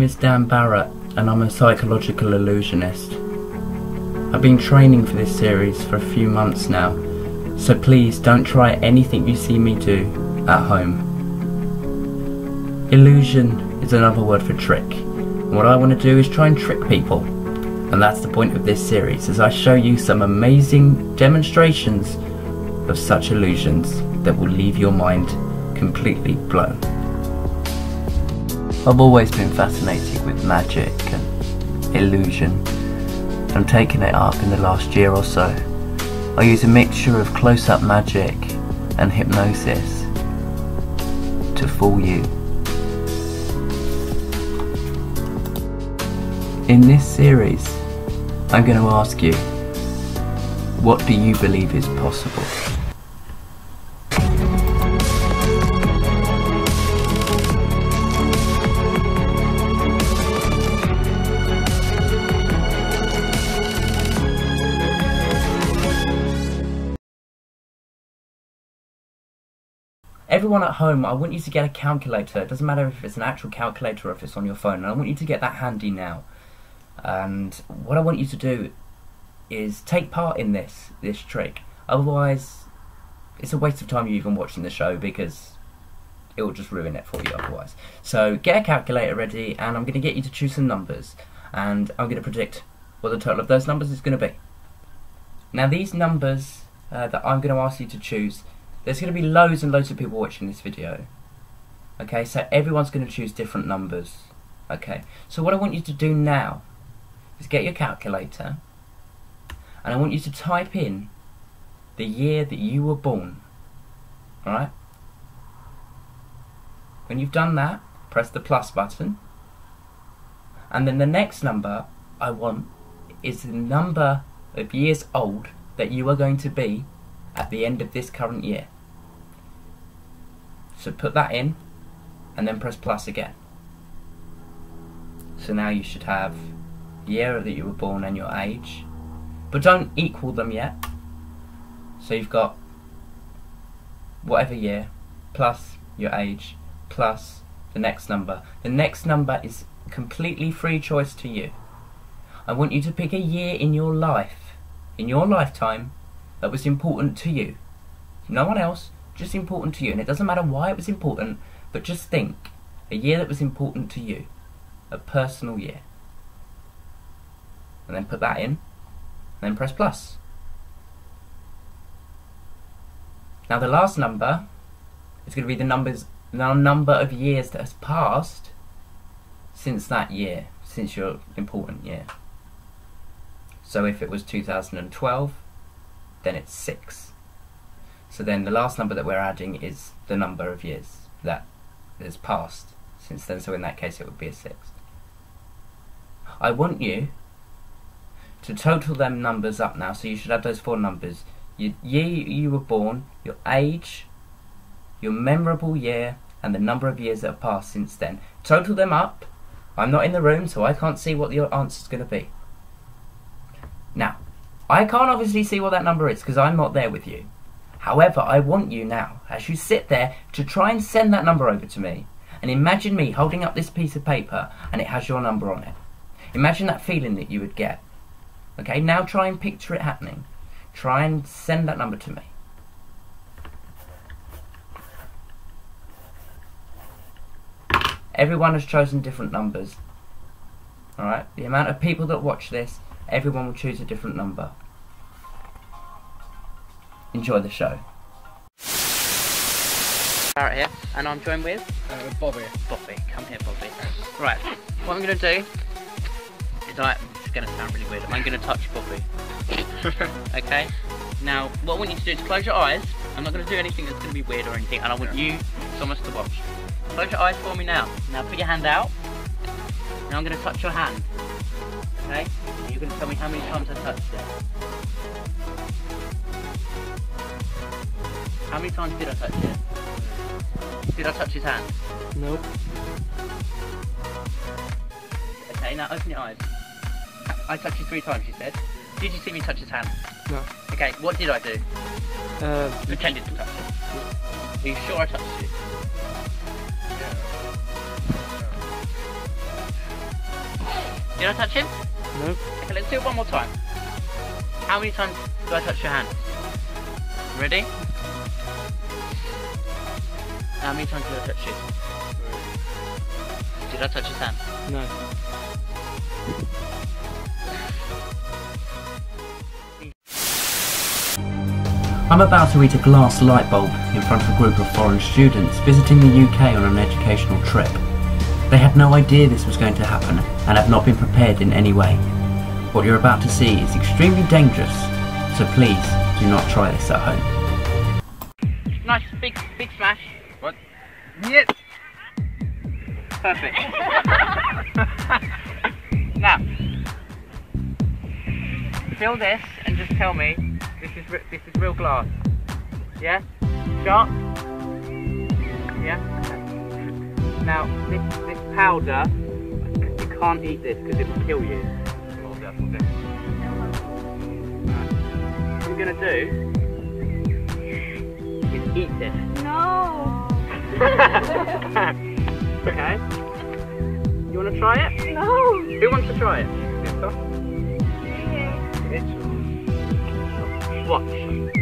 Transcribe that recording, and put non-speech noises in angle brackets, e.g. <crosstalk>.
name is Dan Barrett and I'm a psychological illusionist. I've been training for this series for a few months now, so please don't try anything you see me do at home. Illusion is another word for trick, and what I want to do is try and trick people. And that's the point of this series, as I show you some amazing demonstrations of such illusions that will leave your mind completely blown. I've always been fascinated with magic and illusion. and I'm taking it up in the last year or so. I use a mixture of close-up magic and hypnosis to fool you. In this series, I'm going to ask you, what do you believe is possible? Everyone at home, I want you to get a calculator. It doesn't matter if it's an actual calculator or if it's on your phone. And I want you to get that handy now. And what I want you to do is take part in this this trick. Otherwise, it's a waste of time you even watching the show because it will just ruin it for you otherwise. So get a calculator ready, and I'm going to get you to choose some numbers, and I'm going to predict what the total of those numbers is going to be. Now these numbers uh, that I'm going to ask you to choose, there's going to be loads and loads of people watching this video. Okay, so everyone's going to choose different numbers. Okay, so what I want you to do now is get your calculator and I want you to type in the year that you were born. Alright? When you've done that, press the plus button. And then the next number I want is the number of years old that you are going to be at the end of this current year. So put that in and then press plus again. So now you should have the year that you were born and your age. But don't equal them yet. So you've got whatever year plus your age plus the next number. The next number is completely free choice to you. I want you to pick a year in your life, in your lifetime, that was important to you. No one else, just important to you. And it doesn't matter why it was important, but just think a year that was important to you, a personal year and then put that in, and then press plus. Now the last number is going to be the numbers, the number of years that has passed since that year, since your important year. So if it was 2012, then it's 6. So then the last number that we're adding is the number of years that has passed since then, so in that case it would be a 6. I want you to total them numbers up now. So you should have those four numbers. Your year you were born, your age, your memorable year, and the number of years that have passed since then. Total them up. I'm not in the room, so I can't see what your answer is going to be. Now, I can't obviously see what that number is because I'm not there with you. However, I want you now, as you sit there, to try and send that number over to me. And imagine me holding up this piece of paper and it has your number on it. Imagine that feeling that you would get. Okay, now try and picture it happening. Try and send that number to me. Everyone has chosen different numbers. Alright, the amount of people that watch this, everyone will choose a different number. Enjoy the show. Barrett here, and I'm joined with? Uh, Bobby. Bobby. Come here, Bobby. Right, what I'm going to do is I is going to sound really weird. I'm going to touch Bobby. <laughs> okay? Now, what I want you to do is close your eyes. I'm not going to do anything that's going to be weird or anything, and I want you, Thomas, to watch. Close your eyes for me now. Now put your hand out. Now I'm going to touch your hand. Okay? You're going to tell me how many times I touched it. How many times did I touch it? Did I touch his hand? Nope. Okay, now open your eyes. I touched you three times, you said. Did you see me touch his hand? No. Okay, what did I do? Uh, Pretended to touch it. Are you sure I touched you? Did I touch him? No. Okay, let's do it one more time. How many times do I touch your hand? Ready? How many times did I touch you? Did I touch his hand? No. I'm about to eat a glass light bulb in front of a group of foreign students visiting the UK on an educational trip. They had no idea this was going to happen and have not been prepared in any way. What you're about to see is extremely dangerous, so please do not try this at home. Nice, big, big smash. What? Yes. Perfect. <laughs> now, fill this and just tell me this is this is real glass. Yeah. Sharp. Yeah. Okay. Now this this powder, you can't eat this because it will kill you. What I'm gonna do is eat this. No. <laughs> okay. You want to try it? No. Who wants to try it? Watch.